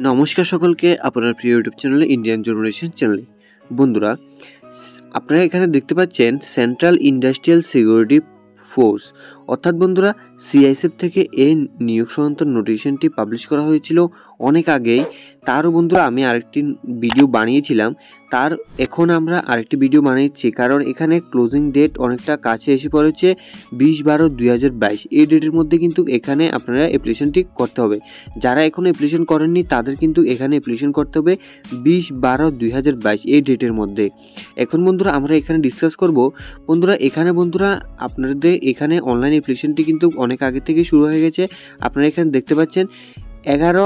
নমস্কার সকলকে আপনার প্রিয় ইউটিউব চ্যানেলে ইন্ডিয়ান জেনারেশন চ্যানেলে। বন্ধুরা, আপনারা এখানে দেখতে পাচ্ছেন সেন্ট্রাল ইন্ডাস্ট্রিয়াল সিকিউরিটি ফোর্স অর্থাৎ বন্ধুরা সিআইএসএফ থেকে এই নিয়োগ সংক্রান্ত নোটিশনটি পাবলিশ করা হয়েছিল অনেক আগেই। তারও বন্ধুরা, আমি আরেকটি ভিডিও বানিয়েছিলাম। তার এখন আমরা আরেকটি ভিডিও বানিয়েছি, কারণ এখানে ক্লোজিং ডেট অনেকটা কাছে এসে পড়েছে, বিশ বারো দুই এই ডেটের মধ্যে কিন্তু এখানে আপনারা অ্যাপ্লিকেশনটি করতে হবে। যারা এখনও অ্যাপ্লিকেশন করেননি, তাদের কিন্তু এখানে অ্যাপ্লিকেশন করতে হবে, বিশ বারো দুই এই ডেটের মধ্যে। এখন বন্ধুরা, আমরা এখানে ডিসকাস করব। বন্ধুরা, এখানে বন্ধুরা, আপনাদের এখানে অনলাইন অ্যাপ্লিকেশনটি কিন্তু অনেক আগে থেকে শুরু হয়ে গেছে। আপনারা এখানে দেখতে পাচ্ছেন, এগারো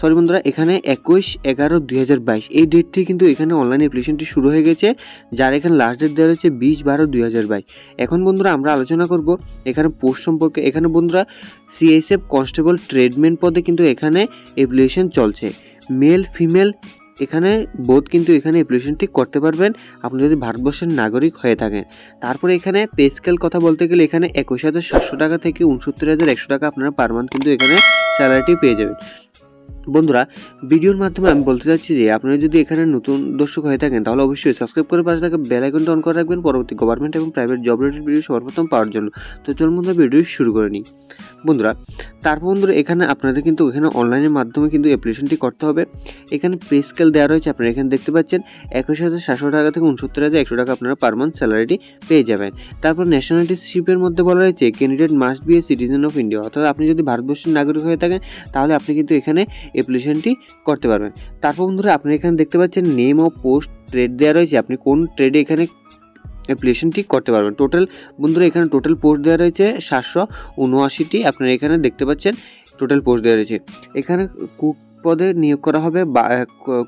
সরি বন্ধুরা, এখানে একুশ এগারো দুই হাজার বাইশ। এই ডেট থেকে কিন্তু এখানে অনলাইন অ্যাপ্লিকেশনটি শুরু হয়ে গেছে, যার এখানে লাস্ট ডেট দেওয়া রয়েছে বিশ বারো দুই হাজার বাইশ। এখন বন্ধুরা আমরা আলোচনা করব এখানে পোস্ট সম্পর্কে। এখানে বন্ধুরা সিএসএফ কনস্টেবল ট্রেডমেন্ট পদে কিন্তু এখানে অ্যাপ্লিকেশন চলছে। মেল ফিমেল এখানে বোধ কিন্তু এখানে অ্যাপ্লিকেশনটি করতে পারবেন। আপনি যদি ভারতবর্ষের নাগরিক হয়ে থাকেন। তারপরে এখানে পে স্কেল কথা বলতে গেলে এখানে একুশ হাজার সাতশো টাকা থেকে উনসত্তর হাজার একশো টাকা আপনারা পার মান্থ কিন্তু এখানে স্যালারিটি পেয়ে যাবেন। বন্ধুরা, ভিডিওর মাধ্যমে আমি বলতে চাচ্ছি যে আপনারা যদি এখানে নতুন দর্শক হয়ে থাকেন, তাহলে অবশ্যই সাবস্ক্রাইব করে পাশে থাকা বেল আইকনটা অন করে রাখবেন। পরবর্তী গভর্নমেন্ট এবং প্রাইভেট জব রিলেটেড ভিডিও সর্বপ্রথম পাওয়ার জন্য। তো চলুন বন্ধুরা ভিডিও শুরু করে নিই। বন্ধুরা, তারপর বন্ধুরা, এখানে আপনাদের কিন্তু এখানে অনলাইনের মাধ্যমে কিন্তু অ্যাপ্লিকেশনটি করতে হবে। এখানে পে স্কেল দেওয়া রয়েছে, আপনারা এখানে দেখতে পাচ্ছেন, একুশ হাজার সাতশো টাকা থেকে উনসত্তর হাজার একশো টাকা আপনারা পার মান্থ স্যালারিটি পেয়ে যাবেন। তারপর ন্যাশনালিটিশিপের মধ্যে বলা হয়েছে candidate must be a citizen of India অর্থাৎ আপনি যদি ভারতবর্ষের নাগরিক হয়ে থাকেন, তাহলে আপনি কিন্তু এখানে অ্যাপ্লিকেশনটি করতে পারবেন। তারপর বন্ধুরা আপনি এখানে দেখতে পাচ্ছেন নেম অফ পোস্ট ট্রেড দেওয়া রয়েছে। আপনি কোন ট্রেডে এখানে অ্যাপ্লিকেশনটি করতে পারবেন। টোটাল বন্ধুরা, এখানে টোটাল পোস্ট দেওয়া রয়েছে সাতশো উনআশিটি। আপনারা এখানে দেখতে পাচ্ছেন টোটাল পোস্ট দেওয়া রয়েছে। এখানে কুক পদে নিয়োগ করা হবে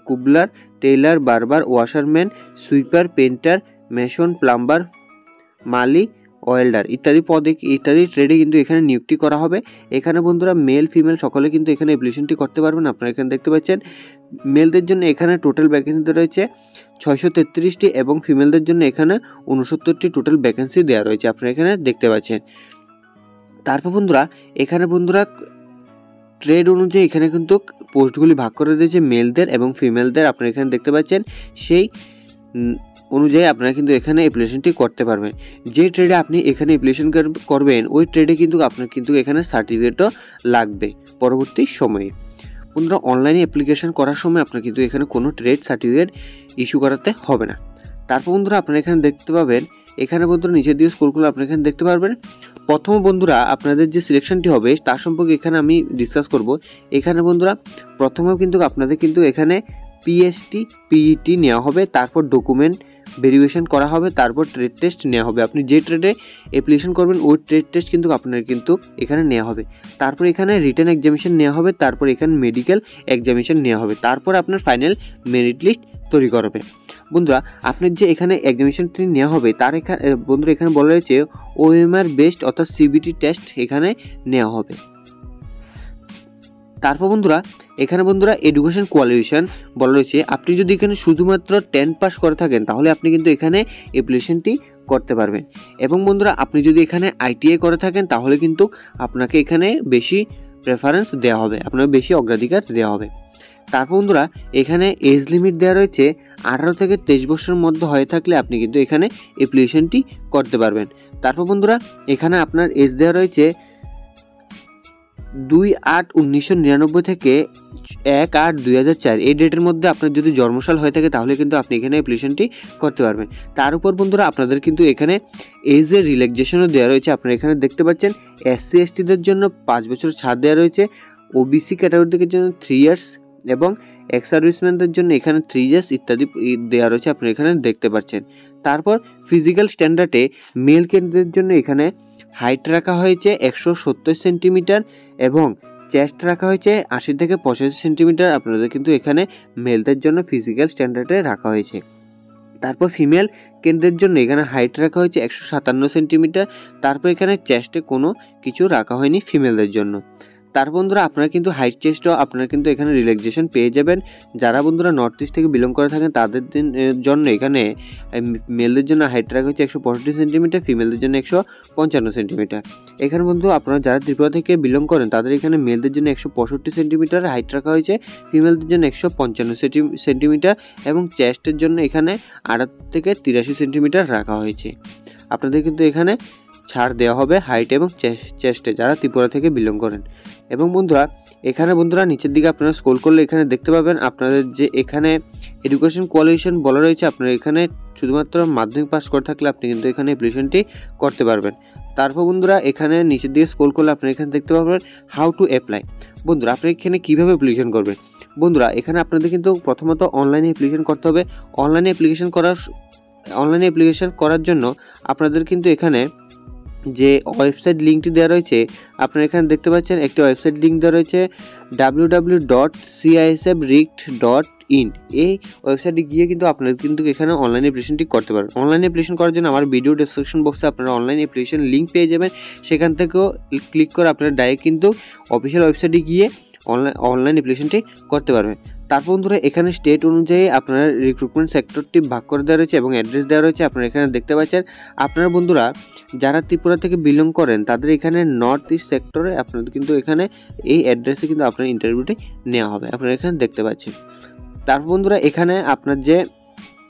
cobbler, tailor, barber, washerman, sweeper painter mason, plumber মালি ওয়েল্ডার ইত্যাদি পদে ইত্যাদি ট্রেডে কিন্তু এখানে নিয়োগটি করা হবে। এখানে বন্ধুরা মেল ফিমেল সকলে কিন্তু এখানে অ্যাপ্লিকেশনটি করতে পারবেন। আপনারা এখানে দেখতে পাচ্ছেন মেলদের জন্য এখানে টোটাল ভ্যাকেন্সি রয়েছে ছয়শো তেত্রিশটি এবং ফিমেলদের জন্য এখানে উনসত্তরটি টোটাল ভ্যাকেন্সি দেওয়া রয়েছে। আপনারা এখানে দেখতে পাচ্ছেন। তারপর বন্ধুরা, এখানে বন্ধুরা ট্রেড অনুযায়ী এখানে কিন্তু পোস্টগুলি ভাগ করে দিয়েছে মেলদের এবং ফিমেলদের আপনারা এখানে দেখতে পাচ্ছেন, সেই অনুযায়ী আপনারা কিন্তু এখানে অ্যাপ্লিকেশনটি করতে পারবেন। যে ট্রেডে আপনি এখানে অ্যাপ্লিকেশন করবেন, ওই ট্রেডে কিন্তু আপনার কিন্তু এখানে সার্টিফিকেটও লাগবে পরবর্তী সময়ে। বন্ধুরা অনলাইনে অ্যাপ্লিকেশন করার সময় আপনার কিন্তু এখানে কোনো ট্রেড সার্টিফিকেট ইস্যু করাতে হবে না। তারপর বন্ধুরা, আপনারা এখানে দেখতে পাবেন, এখানে বন্ধুরা নিচের দিয়ে স্কুলগুলো আপনারা এখানে দেখতে পারবেন, প্রথম বন্ধুরা আপনাদের যে সিলেকশনটি হবে, তার সম্পর্কে এখানে আমি ডিসকাস করব। এখানে বন্ধুরা, প্রথমেও কিন্তু আপনাদের কিন্তু এখানে পিএসটি পিইটি নেওয়া হবে, তারপর ডকুমেন্ট ভেরিফিকেশন করা হবে, তারপর ট্রেড টেস্ট নেওয়া হবে। আপনি যে ট্রেডে অ্যাপ্লিকেশন করবেন, ওই ট্রেড টেস্ট কিন্তু আপনার কিন্তু এখানে নেওয়া হবে। তারপর এখানে রিটার্ন এক্সামিনেশন নেওয়া হবে, তারপর এখানে মেডিকেল এক্সামিনেশন নেওয়া হবে। তারপর আপনার ফাইনাল মেরিট লিস্ট তৈরি করবে বন্ধুরা, আপনার যে এখানে এক্সামিনেশনটি নেওয়া হবে, তার এখানে বন্ধুরা এখানে বলা রয়েছে ওএমআর বেস্ট অর্থাৎ সিবিটি টেস্ট এখানে নেওয়া হবে। তারপর বন্ধুরা, এখানে বন্ধুরা এডুকেশন কোয়ালিফিকেশন বলা রয়েছে। আপনি যদি এখানে শুধুমাত্র টেন পাস করে থাকেন, তাহলে আপনি কিন্তু এখানে অ্যাপ্লিকেশনটি করতে পারবেন। এবং বন্ধুরা, আপনি যদি এখানে আইটিআই করে থাকেন, তাহলে কিন্তু আপনাকে এখানে বেশি প্রেফারেন্স দেওয়া হবে আপনার বেশি অগ্রাধিকার দেওয়া হবে। তারপর বন্ধুরা, এখানে এজ লিমিট দেওয়া রয়েছে, আঠারো থেকে তেইশ বছরের মধ্যে হয়ে থাকলে আপনি কিন্তু এখানে অ্যাপ্লিকেশনটি করতে পারবেন। তারপর বন্ধুরা, এখানে আপনার এজ দেওয়া রয়েছে দুই আট উনিশশো নিরানব্বই থেকে এক আট দুই হাজার চার। এই ডেটের মধ্যে আপনার যদি জন্মসাল হয়ে থাকে, তাহলে কিন্তু আপনি এখানে অ্যাপ্লিকেশনটি করতে পারবেন। তার উপর বন্ধুরা, আপনাদের কিন্তু এখানে এজের রিল্যাক্সেশনও দেওয়া রয়েছে। আপনারা এখানে দেখতে পাচ্ছেন এসসি এসটিদের জন্য পাঁচ বছর ছাড় দেওয়া রয়েছে। ওবিসি ক্যাটাগরিদের জন্য থ্রি ইয়ার্স এবং এক্স সার্ভিসম্যানদের জন্য এখানে থ্রি ইয়ার্স ইত্যাদি দেওয়া রয়েছে। আপনি এখানে দেখতে পাচ্ছেন। তারপর ফিজিক্যাল স্ট্যান্ডার্ডে মেল ক্যান্ডিডেটের জন্য এখানে হাইট রাখা হয়েছে একশো সত্তর সেন্টিমিটার এবং চেস্ট রাখা হয়েছে আশি থেকে পঁচাশি সেন্টিমিটার। আপনাদের কিন্তু এখানে মেলদের জন্য ফিজিক্যাল স্ট্যান্ডার্ডে রাখা হয়েছে। তারপর ফিমেল কেন্দ্রের জন্য এখানে হাইট রাখা হয়েছে একশো সাতান্ন সেন্টিমিটার। তারপর এখানে চেস্টে কোনো কিছু রাখা হয়নি ফিমেলদের জন্য। তার বন্ধুরা, আপনারা কিন্তু হাইট চেস্টও আপনারা কিন্তু এখানে রিল্যাক্সেশন পেয়ে যাবেন। যারা বন্ধুরা নর্থ ইস্ট থেকে বিলং করে থাকেন, তাদের জন্য এখানে মেলদের জন্য হাইট রাখা হচ্ছে একশো পঁয়ষট্টি সেন্টিমিটার ফিমেলদের জন্য একশো পঞ্চান্ন সেন্টিমিটার এখানে বন্ধু, আপনারা যারা ত্রিপুরা থেকে বিলং করেন, তাদের এখানে মেলদের জন্য একশো পঁয়ষট্টি সেন্টিমিটার হাইট রাখা হয়েছে ফিমেলদের জন্য একশো পঞ্চান্ন সেন্টিমিটার এবং চেস্টের জন্য এখানে আড়াত থেকে তিরাশি সেন্টিমিটার রাখা হয়েছে। আপনাদের কিন্তু এখানে ছাড় দেওয়া হবে হাইট এবং চেস্টে যারা ত্রিপুরা থেকে বিলং করেন। এবং বন্ধুরা, এখানে বন্ধুরা নিচের দিকে আপনারা স্ক্রোল করলে এখানে দেখতে পাবেন আপনাদের যে এখানে এডুকেশন কোয়ালিফিকেশন বলা রয়েছে, আপনারা এখানে শুধুমাত্র মাধ্যমিক পাস করে থাকলে আপনি কিন্তু এখানে অ্যাপ্লিকেশনটি করতে পারবেন। তারপর বন্ধুরা, এখানে নিচের দিকে স্ক্রোল করলে আপনি এখানে দেখতে পাবেন হাউ টু অ্যাপ্লাই বন্ধুরা, আপনি এখানে কীভাবে অ্যাপ্লিকেশন করবেন? বন্ধুরা, এখানে আপনাদের কিন্তু প্রথমত অনলাইনে অ্যাপ্লিকেশন করতে হবে। অনলাইনে অ্যাপ্লিকেশন করার অনলাইনে অ্যাপ্লিকেশন করার জন্য আপনাদের কিন্তু এখানে যে ওয়েবসাইট লিঙ্কটি দেওয়া রয়েছে, আপনারা এখানে দেখতে পাচ্ছেন একটি ওয়েবসাইট লিঙ্ক দেওয়া রয়েছে W W dot dot in এই ওয়েবসাইটে গিয়ে কিন্তু আপনারা কিন্তু এখানে অনলাইন অ্যাপ্লিকেশনটি করতে পারেন অনলাইন অ্যাপ্লিকেশন করার জন্য আমার ভিডিও ডিসক্রিপশন বক্সে আপনারা অনলাইন অ্যাপ্লিকেশন লিঙ্ক পেয়ে যাবেন। সেখান থেকেও ক্লিক করে আপনারা ডাইরেক্ট কিন্তু অফিসিয়াল ওয়েবসাইটে গিয়ে অনলাইন অনলাইন অ্যাপ্লিকেশনটি করতে পারবেন। তারপর বন্ধুরা, এখানে স্টেট অনুযায়ী আপনার রিক্রুটমেন্ট সেক্টরটি ভাগ করে দেওয়া রয়েছে এবং অ্যাড্রেস দেওয়া রয়েছে, আপনারা এখানে দেখতে পাচ্ছেন। আপনারা বন্ধুরা, যারা ত্রিপুরা থেকে বিলং করেন, তাদের এখানে নর্থ ইস্ট সেক্টরে আপনাদের কিন্তু এখানে এই অ্যাড্রেসে কিন্তু আপনার ইন্টারভিউটি নেওয়া হবে, আপনারা এখানে দেখতে পাচ্ছেন। তারপর বন্ধুরা, এখানে আপনার যে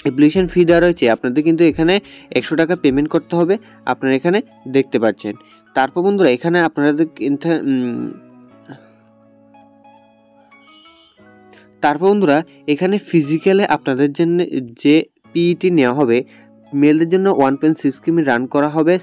অ্যাপ্লিকেশন ফি দেওয়া রয়েছে, আপনাদের কিন্তু এখানে একশো টাকা পেমেন্ট করতে হবে, আপনারা এখানে দেখতে পাচ্ছেন। তারপর বন্ধুরা, এখানে আপনাদের তারপর বন্ধুরা, এখানে ফিজিক্যালে আপনাদের জন্য যে পিইটি নেওয়া হবে মেলদের জন্য ওয়ান পয়েন্ট সিক্স কিমি রান করা হবে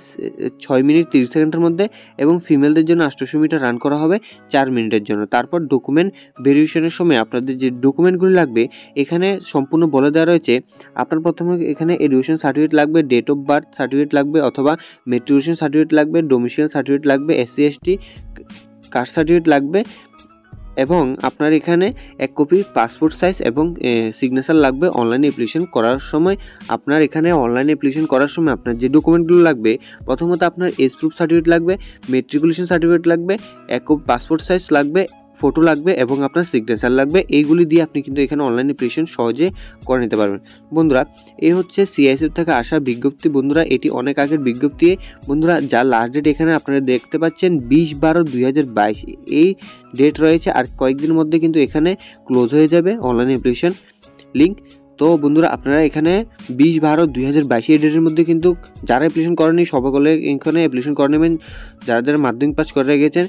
ছয় মিনিট তিরিশ সেকেন্ডের মধ্যে এবং ফিমেলদের জন্য আটশোশো মিটার রান করা হবে চার মিনিটের জন্য। তারপর ডকুমেন্ট ভেরিফিকেশনের সময় আপনাদের যে ডকুমেন্টগুলি লাগবে, এখানে সম্পূর্ণ বলে দেওয়া রয়েছে, আপনার প্রথমে এখানে এডুকেশন সার্টিফিকেট লাগবে ডেট অফ বার্থ সার্টিফিকেট লাগবে অথবা মেট্রিকুলেশন সার্টিফিকেট লাগবে ডোমিসিয়াল সার্টিফিকেট লাগবে এসসি এসটি কাস্ট সার্টিফিকেট লাগবে এবং আপনার এখানে এক কপি পাসপোর্ট সাইজ এবং সিগনেচার লাগবে অনলাইন অ্যাপ্লিকেশন করার সময়। আপনার এখানে অনলাইন অ্যাপ্লিকেশন করার সময় আপনার যে ডকুমেন্টগুলো লাগবে, প্রথমত আপনার এজ প্রুফ সার্টিফিকেট লাগবে মেট্রিকুলেশন সার্টিফিকেট লাগবে, এক কপি পাসপোর্ট সাইজ লাগবে ফটো লাগবে এবং আপনার সিগনেচার লাগবে। এইগুলি দিয়ে আপনি কিন্তু এখানে অনলাইন অ্যাপ্লিকেশন সহজে করে নিতে পারবেন। বন্ধুরা এই হচ্ছে সিআইএসএফ থেকে আসা বিজ্ঞপ্তি। বন্ধুরা, এটি অনেক আগের বিজ্ঞপ্তি। বন্ধুরা যা লাস্ট ডেট এখানে আপনারা দেখতে পাচ্ছেন বিশ বারো দুই এই ডেট রয়েছে আর কয়েকদিনের মধ্যে কিন্তু এখানে ক্লোজ হয়ে যাবে অনলাইন অ্যাপ্লিকেশন লিঙ্ক তো বন্ধুরা, আপনারা এখানে বিশ বারো দুই হাজার বাইশ এই ডেটের মধ্যে কিন্তু যারা অ্যাপ্লিকেশন করেনি সকলে এখানে অ্যাপ্লিকেশন করে নেবেন। যারা যারা মাধ্যমিক পাস করে গেছেন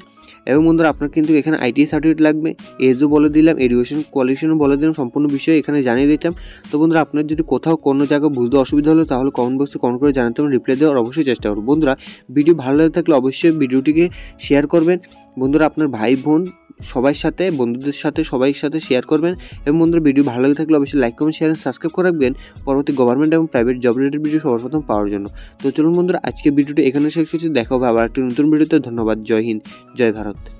এবং বন্ধুরা, আপনার কিন্তু এখানে আইটি সার্টিফিকেট লাগবে। এজও বলে দিলাম এডুকেশন কোয়ালিফিকেশনও বলে দিলাম, সম্পূর্ণ বিষয়ে এখানে জানিয়ে দিতাম। তো বন্ধুরা, আপনার যদি কোথাও কোনো জায়গায় বুঝতে অসুবিধা হলো, তাহলে কমেন্ট বক্সে কমেন্ট করে জানাতে আমি রিপ্লাই দেওয়ার অবশ্যই চেষ্টা করব। বন্ধুরা ভিডিও ভালো লাগে থাকলে অবশ্যই ভিডিওটিকে শেয়ার করবেন। বন্ধুরা, আপনার ভাই বোন সবার সাথে, বন্ধুদের সাথে সবাই সাথে শেয়ার করবেন। এবং বন্ধুরা ভিডিও ভালো লাগে থাকলে অবশ্যই লাইক কমেন্ট শেয়ার সাবস্ক্রাইব করে রাখবেন। পরবর্তী গভর্নমেন্ট এবং প্রাইভেট জব রিলেটেড ভিডিও সবার প্রথম পাওয়ার জন্য। তো চলুন বন্ধুরা আজকে ভিডিওটি এখানে শেষ হচ্ছে দেখা হবে আবার একটি নতুন ভিডিওতে ধন্যবাদ। জয় হিন্দ। জয় ভারত।